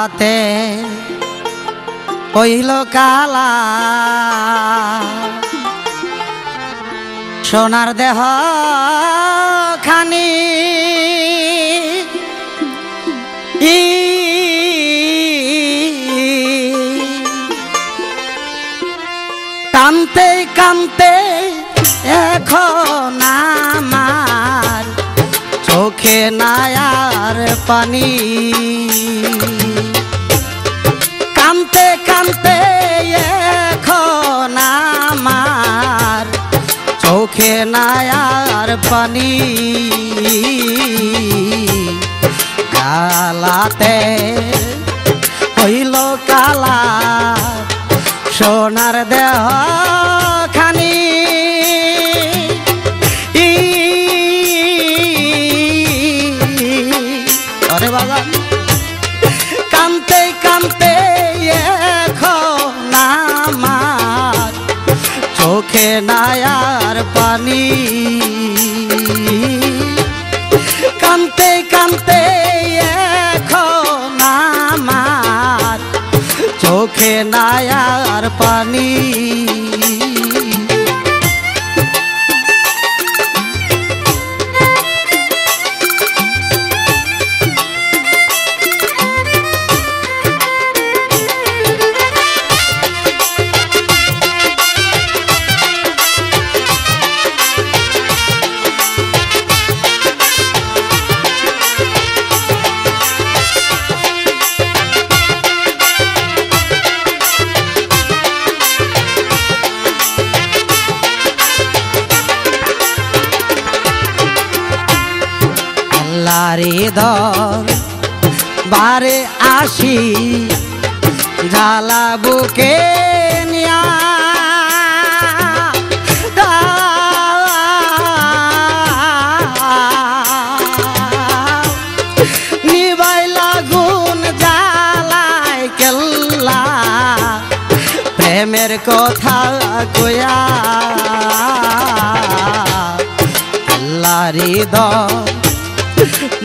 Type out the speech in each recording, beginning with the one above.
কালাতে হইল কালা সোনার দেহ খানি ই কানতে কানতে এখন আমার চোখে নায়ার পানি। কানতে এখন আমার। চোখে নায়ার পানি। কালাতে হইল কালা। সোনার দেহ খানি আরে বাবা। নায়ার পানি। কানতে কানতে এখন চোখে নায়ার পানি। দর। বারে আসি ঝালা বুকে নিয়া। প্রেমের কথা কয়া আল্লাহরে দর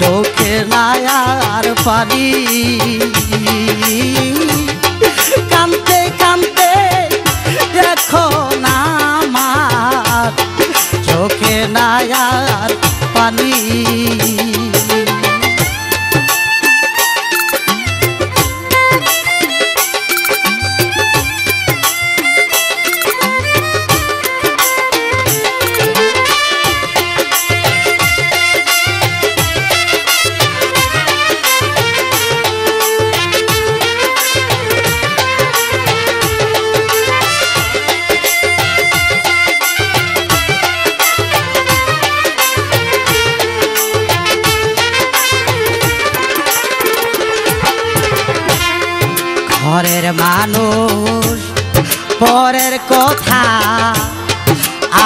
চোখে নায়ার পানি। কানতে কানতে দেখো না চোখে নায়ার পানি। ঘরের মানুষ পরের কথা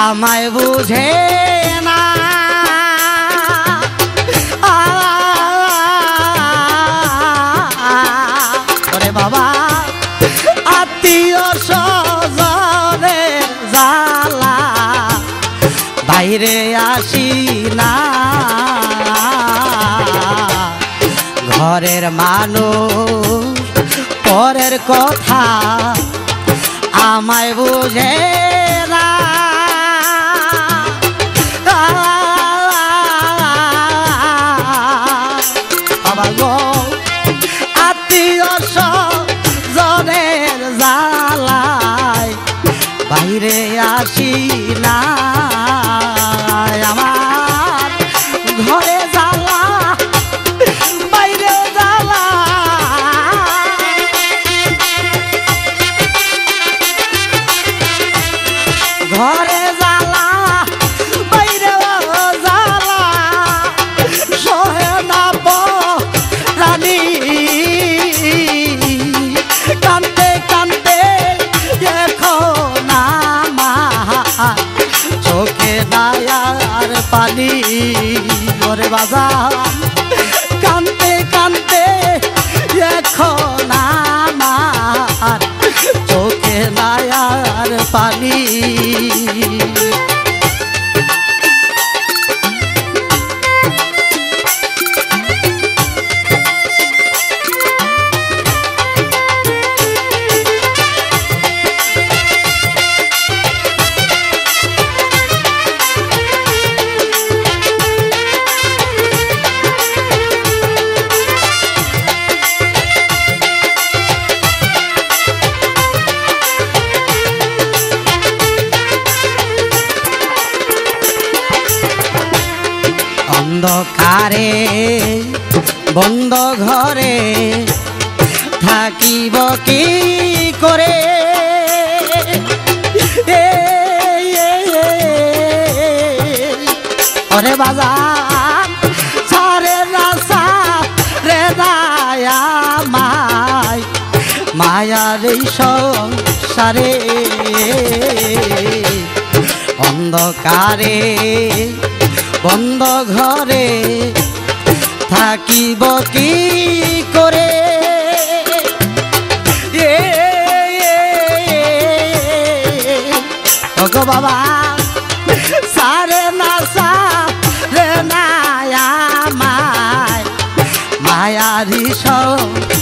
আমায় বুঝে বাবা আত্মীয় বাইরে আসি না। ঘরের মানুষ পরের কথা আমায় বুঝে না। গো আত্মীয় জালায় বাইরে আসি না। পানি ঘরে বাজা কানতে কানতে এখন আমার চোখে নায়ার পানি বন্ধ ঘরে থাকিব কি করে? এ, এ, এ, ওরে বাজার সারে রাসা রে রায়া মাই। মায়ার এই সংসারে অন্ধকারে বন্ধ ঘরে থাকিব কি করে? ওগো বাবা সারে না সারে না মায় মায়ারি সারে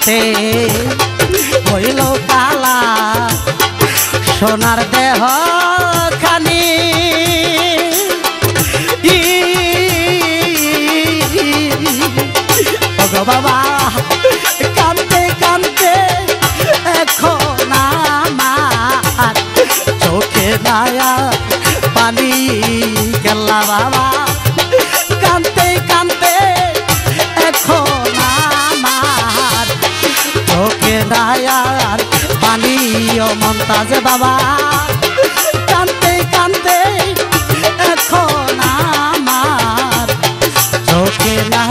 জ্বালাতে হইল কালা সোনার দেহ খানি। বাবা কান্দে কান্দে এখন আমার চোখে নায়া পানি গেলা বাবা। ও মন্তাজ বাবা। কানতে কানতে এখন আমার চোখে নায়ার